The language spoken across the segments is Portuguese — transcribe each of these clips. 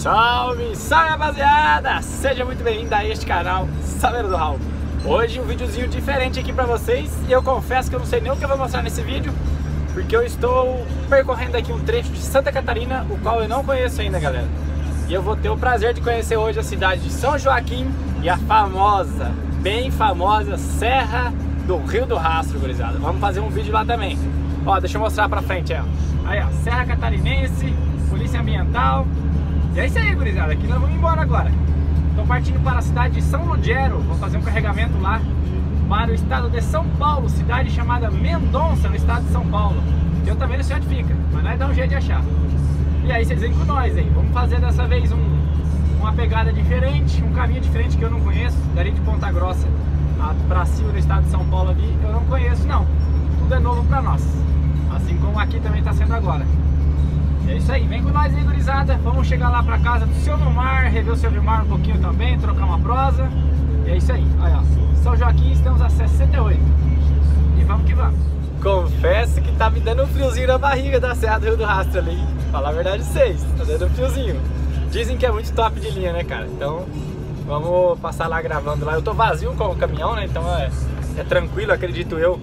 Salve, salve rapaziada! Seja muito bem-vindo a este canal Saber do Raul. Hoje um videozinho diferente aqui pra vocês e eu confesso que eu não sei nem o que eu vou mostrar nesse vídeo porque eu estou percorrendo aqui um trecho de Santa Catarina, o qual eu não conheço ainda, galera. E eu vou ter o prazer de conhecer hoje a cidade de São Joaquim e a famosa, bem famosa Serra do Rio do Rastro, gurizada. Vamos fazer um vídeo lá também. Ó, deixa eu mostrar pra frente, ó. Aí, ó, Serra Catarinense, Polícia Ambiental. E é isso aí, gurizada. Aqui nós vamos embora agora. Estou partindo para a cidade de São Lugero. Vou fazer um carregamento lá para o estado de São Paulo, cidade chamada Mendonça, no estado de São Paulo. Eu também não sei onde fica, mas nós dá um jeito de achar. E aí vocês vêm com nós aí. Vamos fazer dessa vez um, uma pegada diferente, um caminho diferente que eu não conheço. Dali de Ponta Grossa para cima do estado de São Paulo ali, eu não conheço não. Tudo é novo para nós. Assim como aqui também está sendo agora. É isso aí, vem com nós aí, gurizada. Vamos chegar lá pra casa do seu Vilmar, rever o seu Vilmar um pouquinho também, trocar uma prosa. E é isso aí, olha ó. São Joaquim, estamos a 68. E vamos que vamos. Confesso que tá me dando um friozinho na barriga da Serra do Rio do Rastro ali. Falar a verdade, vocês, tá dando um friozinho. Dizem que é muito top de linha, né, cara? Então, vamos passar lá gravando lá. Eu tô vazio com o caminhão, né? Então é, é tranquilo, acredito eu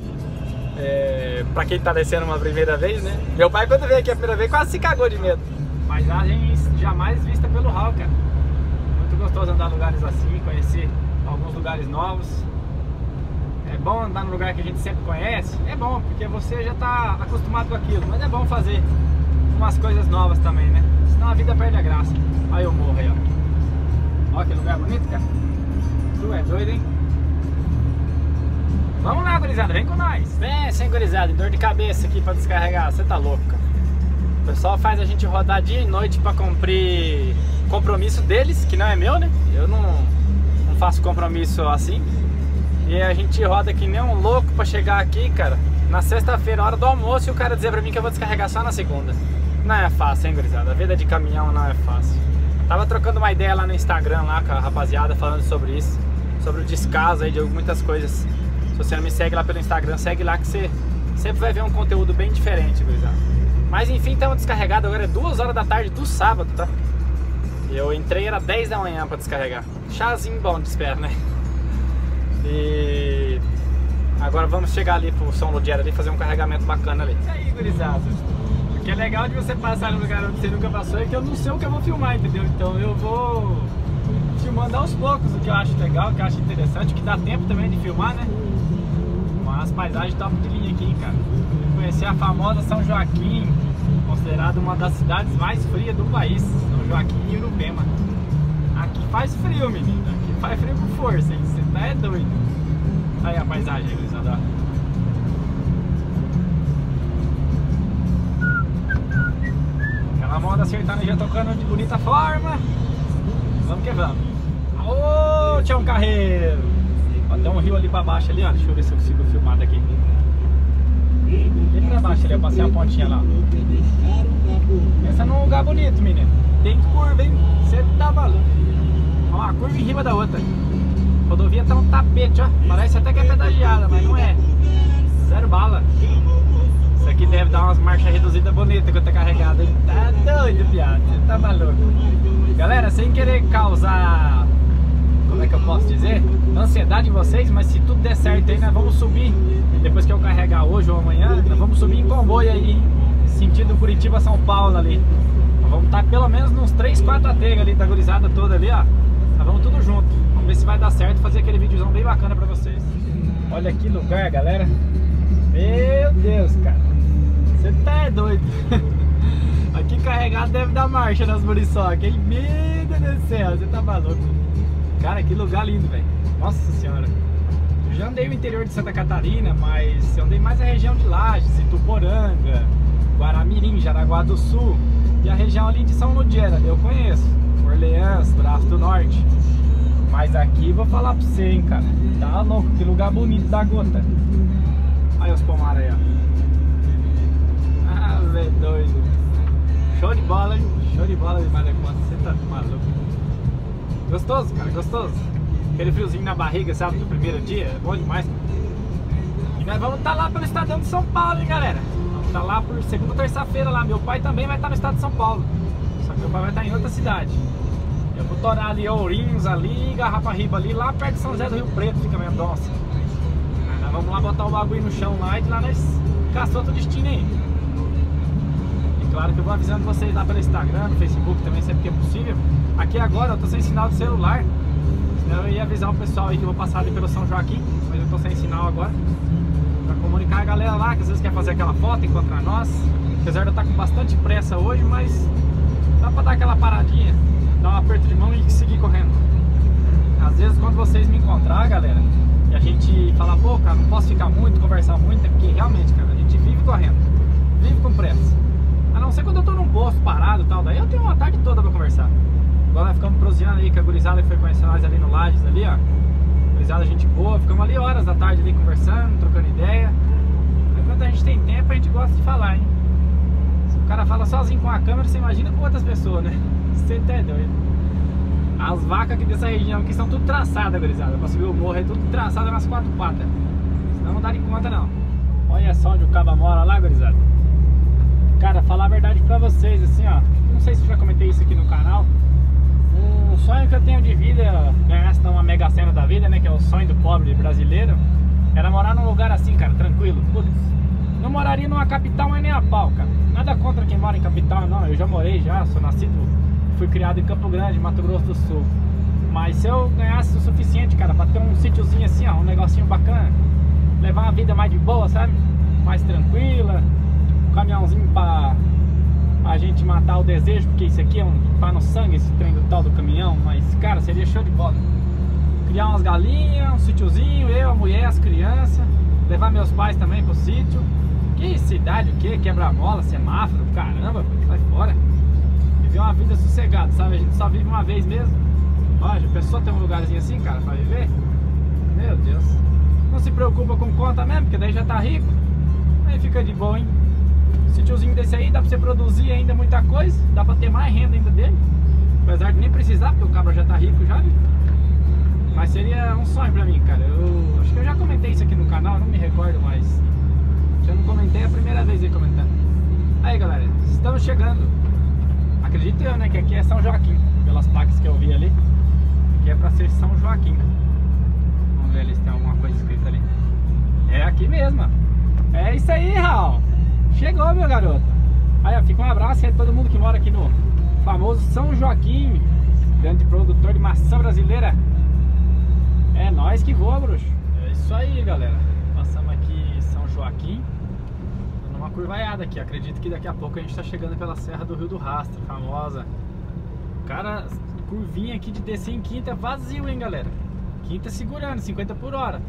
é, pra quem tá descendo uma primeira vez, né? Meu pai, quando veio aqui a primeira vez, quase se cagou de medo. Paisagem jamais vista pelo Raul, cara. Muito gostoso andar em lugares assim, conhecer alguns lugares novos. É bom andar num lugar que a gente sempre conhece. É bom, porque você já tá acostumado com aquilo. Mas é bom fazer umas coisas novas também, né? Senão a vida perde a graça. Aí eu morro aí, ó. Ó que lugar bonito, cara. Tu é doido, hein? Gurizada, vem com nós. Vem, sem gurizada, dor de cabeça aqui pra descarregar, você tá louco. O pessoal faz a gente rodar dia e noite pra cumprir compromisso deles, que não é meu, né? Eu não, não faço compromisso assim. E a gente roda que nem um louco pra chegar aqui, cara, na sexta-feira, hora do almoço, e o cara dizer pra mim que eu vou descarregar só na segunda. Não é fácil, hein, gurizada? A vida de caminhão não é fácil. Tava trocando uma ideia lá no Instagram, lá com a rapaziada, falando sobre isso. Sobre o descaso aí de muitas coisas se você não me segue lá pelo Instagram, segue lá que você sempre vai ver um conteúdo bem diferente, gurizada. Mas enfim, estamos descarregados agora é 2 horas da tarde do sábado, tá? Eu entrei, era 10 da manhã para descarregar. Chazinho bom de espera, né? E agora vamos chegar ali pro São Lugero ali fazer um carregamento bacana ali. Isso aí, gurizada. O que é legal de você passar no lugar onde você nunca passou é que eu não sei o que eu vou filmar, entendeu? Então eu vou filmando aos poucos o que eu acho legal, o que eu acho interessante, o que dá tempo também de filmar, né? As paisagens top de linha aqui, cara. Conhecer a famosa São Joaquim, considerada uma das cidades mais frias do país, São Joaquim e Urupema. Aqui faz frio, menino. Aqui faz frio com força, hein? Você tá é doido. Aí a paisagem, gurizada. Aquela moda sertaneja tocando de bonita forma. Vamos que vamos. Ô, Tião Carreiro! Tem um rio ali pra baixo ali, ó. Deixa eu ver se eu consigo filmar daqui. Bem pra baixo ali, eu passei a pontinha lá. Pensa num lugar bonito, menino. Tem curva, hein? Você tá maluco. Ó, a curva em cima da outra. A rodovia tá um tapete, ó. Parece até que é pedagiada, mas não é. Zero bala. Isso aqui deve dar umas marchas reduzidas bonitas eu tô carregado, hein? Tá doido, piada. Você tá maluco. Galera, sem querer causar que eu posso dizer? Ansiedade em vocês, mas se tudo der certo aí, nós vamos subir. Depois que eu carregar hoje ou amanhã, nós vamos subir em comboio aí, sentido Curitiba, São Paulo ali. Nós vamos estar pelo menos nos 3, 4 ateiros ali da gurizada toda ali, ó. Nós vamos tudo junto. Vamos ver se vai dar certo fazer aquele videozão bem bacana pra vocês. Olha que lugar, galera. Meu Deus, cara. Você tá é doido. Aqui carregado deve dar marcha nas muriçocas, hein? Meu Deus do céu, você tá maluco. Cara, que lugar lindo, velho. Nossa senhora. Eu já andei no interior de Santa Catarina, mas eu andei mais a região de Lages, Ituporanga, Guaramirim, Jaraguá do Sul e a região ali de São Ludgero, eu conheço. Orleans, Braço do Norte. Mas aqui vou falar pra você, hein, cara. Tá louco, que lugar bonito da gota. Olha os pomares aí, ó. Ah, velho, doido. Show de bola, hein? Show de bola demais conta. Você tá maluco. Gostoso, cara, gostoso. Aquele friozinho na barriga, sabe, do primeiro dia, é bom demais. E nós vamos estar tá lá pelo estadão de São Paulo, hein, galera. Vamos estar tá lá por segunda, terça-feira lá. Meu pai também vai estar tá no estado de São Paulo. Só Meu pai vai estar em outra cidade. Eu vou torar ali Ourinhos ali, Garrafa Riba ali, lá perto de São José do Rio Preto fica Mendonça. Nós vamos lá botar o bagulho no chão lá e de lá nós caçou outro destino aí. Claro que eu vou avisando vocês lá pelo Instagram, no Facebook também, sempre que é possível. Aqui agora eu tô sem sinal de celular. Senão eu ia avisar o pessoal aí que eu vou passar ali pelo São Joaquim, mas eu tô sem sinal agora. Pra comunicar a galera lá que às vezes quer fazer aquela foto, encontrar nós. Apesar de eu estar com bastante pressa hoje, mas dá pra dar aquela paradinha, dar um aperto de mão e seguir correndo. Às vezes quando vocês me encontrar, galera, conversar. Agora nós ficamos proseando aí com a gurizada que foi conhecer nós ali no Lages ali, ó. Gurizada, gente boa, ficamos ali horas da tarde ali conversando, trocando ideia. Aí quando a gente tem tempo, a gente gosta de falar, hein? Se o cara fala sozinho com a câmera, você imagina com outras pessoas, né? Você tá doido. As vacas aqui dessa região aqui são tudo traçadas, gurizada. Pra subir o morro é tudo traçada nas quatro patas. Senão não dá de conta, não. Olha só onde o caba mora lá, gurizada. Cara, falar a verdade pra vocês, assim, ó. Não sei se já comentei isso aqui no canal. Um sonho que eu tenho de vida, ganhar uma mega cena da vida, né? Que é o sonho do pobre brasileiro. Era morar num lugar assim, cara, tranquilo. Putz, não moraria numa capital, mas nem a pau, cara. Nada contra quem mora em capital, não. Eu já morei já, sou nascido, fui criado em Campo Grande, Mato Grosso do Sul. Mas se eu ganhasse o suficiente, cara, pra ter um sítiozinho assim, ó, um negocinho bacana, levar uma vida mais de boa, sabe? Mais tranquila, um caminhãozinho pra matar o desejo, porque isso aqui é um tá no sangue, esse trem do tal do caminhão, mas cara, seria show de bola. Criar umas galinhas, um sítiozinho, eu, a mulher, as crianças, levar meus pais também pro sítio. Que cidade, o que? Quebra-mola, semáforo, caramba, vai fora. Viver uma vida sossegada, sabe? A gente só vive uma vez mesmo. Olha, a pessoa tem um lugarzinho assim, cara, pra viver? Meu Deus. Não se preocupa com conta mesmo, porque daí já tá rico. Aí fica de boa, hein? Sítiozinho desse aí dá pra você produzir ainda muita coisa, dá pra ter mais renda ainda dele. Apesar de nem precisar, porque o cabra já tá rico já, né? Mas seria um sonho pra mim, cara. Eu acho que eu já comentei isso aqui no canal, não me recordo, mas se eu não comentei é a primeira vez aí comentando. Aí galera, estamos chegando. Acredito eu, né, que aqui é São Joaquim, pelas placas que eu vi ali. Aqui é pra ser São Joaquim. Vamos ver ali se tem alguma coisa escrita ali. É aqui mesmo. É isso aí, Raul. Chegou, meu garoto. Aí, ó, fica um abraço aí a todo mundo que mora aqui no famoso São Joaquim, grande produtor de maçã brasileira. É nós que voa, bruxo. É isso aí, galera. Passamos aqui São Joaquim. Dando uma curvaiada aqui. Acredito que daqui a pouco a gente tá chegando pela Serra do Rio do Rastro, famosa. Cara, curvinha aqui de descer em quinta vazio, hein, galera. Quinta segurando, 50 por hora.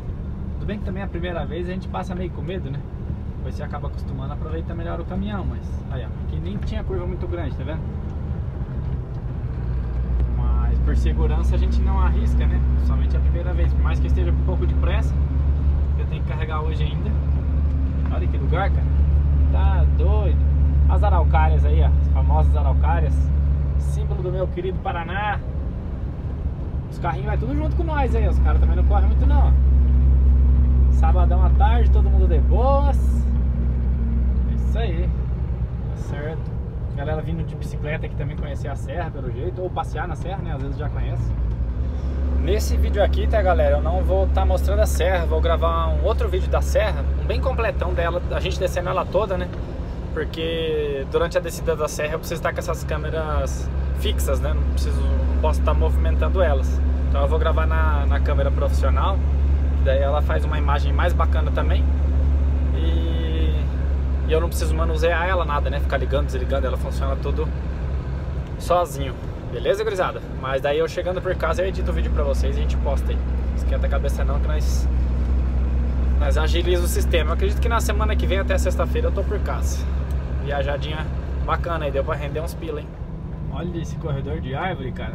Tudo bem que também é a primeira vez a gente passa meio com medo, né? Depois você acaba acostumando, aproveita melhor o caminhão, mas aí ó, aqui nem tinha curva muito grande, tá vendo? Mas por segurança a gente não arrisca, né? Somente a primeira vez, por mais que esteja com um pouco de pressa, eu tenho que carregar hoje ainda. Olha que lugar, cara. Tá doido. As araucárias aí, ó, as famosas araucárias, símbolo do meu querido Paraná. Os carrinhos vai tudo junto com nós aí, os caras também não correm muito não. Sabadão à tarde, todo mundo de boas. Aí. Tá certo. Galera vindo de bicicleta aqui também conhecer a serra, pelo jeito. Ou passear na serra, né? Às vezes já conhece. Nesse vídeo aqui, tá, galera? Eu não vou estar tá mostrando a serra. Vou gravar um outro vídeo da serra. Um bem completão dela. A gente descendo ela toda, né? Porque durante a descida da serra eu preciso estar com essas câmeras fixas, né? Não, preciso, não posso estar movimentando elas. Então eu vou gravar na, na câmera profissional. Daí ela faz uma imagem mais bacana também. E, eu não preciso manusear ela nada, né? Ficar ligando, desligando, ela funciona tudo sozinho. Beleza, gurizada? Mas daí eu chegando por casa eu edito o vídeo pra vocês e a gente posta aí. Esquenta a cabeça não que nós, nós agiliza o sistema. Eu acredito que na semana que vem, até sexta-feira, eu tô por casa. Viajadinha bacana aí, deu pra render uns pila, hein? Olha esse corredor de árvore, cara.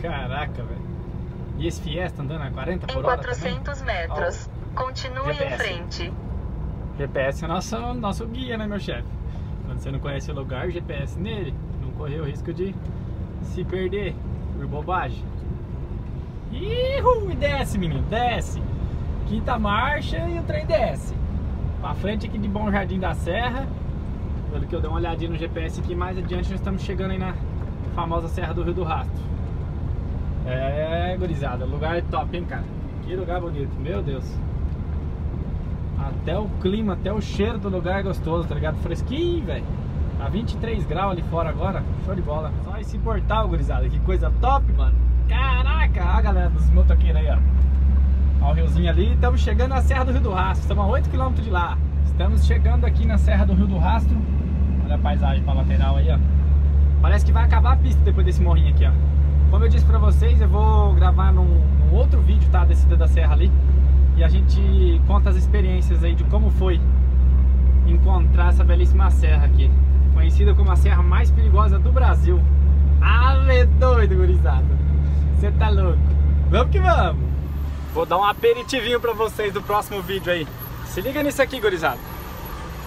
Caraca, velho. E esse Fiesta andando a 40 por Em hora 400 também? metros, Ó, continue em GPS. frente. GPS é nosso, nosso guia, né, meu chefe? Quando você não conhece o lugar, GPS nele, não correr o risco de se perder por bobagem. Ihu, e desce, menino, desce. Quinta marcha e o trem desce. Pra frente aqui de Bom Jardim da Serra. Pelo que eu dei uma olhadinha no GPS aqui, mais adiante nós estamos chegando aí na famosa Serra do Rio do Rastro. É, gurizada, lugar top, hein, cara? Que lugar bonito, meu Deus. Até o clima, até o cheiro do lugar é gostoso, tá ligado? Fresquinho, velho. Tá 23 graus ali fora agora, show de bola. Só esse portal, gurizada, que coisa top, mano. Caraca, a galera dos motoqueiros aí, ó. Ó o riozinho ali, estamos chegando na Serra do Rio do Rastro, estamos a 8 km de lá. Estamos chegando aqui na Serra do Rio do Rastro. Olha a paisagem pra lateral aí, ó. Parece que vai acabar a pista depois desse morrinho aqui, ó. Como eu disse pra vocês, eu vou gravar num, num outro vídeo, tá? Descida da serra ali. E a gente conta as experiências aí de como foi encontrar essa belíssima serra aqui. Conhecida como a serra mais perigosa do Brasil. Ave doido, gurizada. Você tá louco. Vamos que vamos. Vou dar um aperitivinho pra vocês do próximo vídeo aí. Se liga nisso aqui, gurizada.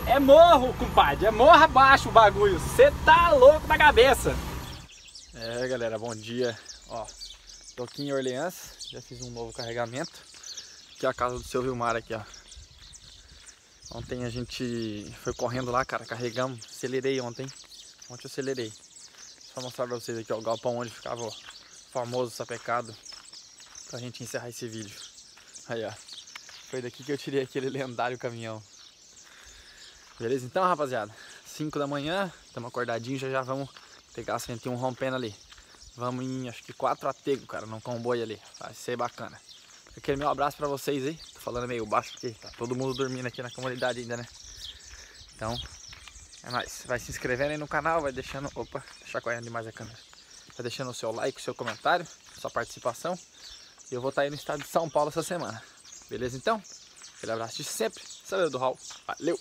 É morro, compadre. É morro abaixo o bagulho. Você tá louco da cabeça. É, galera, bom dia. Ó, tô aqui em Orleans. Já fiz um novo carregamento. Aqui é a casa do seu Vilmar aqui, ó. Ontem a gente foi correndo lá, cara. Carregamos. Acelerei ontem. Ontem eu acelerei. Só mostrar pra vocês aqui, ó, o galpão onde ficava o famoso sapecado pra gente encerrar esse vídeo. Aí, ó. Foi daqui que eu tirei aquele lendário caminhão. Beleza? Então, rapaziada, 5 da manhã, estamos acordadinhos, já já vamos pegar a 101 rompendo ali. Vamos em, acho que 4 atego, cara, num comboio ali. Vai ser bacana. Aquele meu abraço pra vocês aí. Tô falando meio baixo porque tá todo mundo dormindo aqui na comunidade ainda, né? Então, é nóis. Vai se inscrevendo aí no canal, vai deixando... Opa, chacoalhando demais a câmera. Vai deixando o seu like, o seu comentário, sua participação. E eu vou estar aí no estado de São Paulo essa semana. Beleza então? Aquele abraço de sempre. Saber do Raul. Valeu!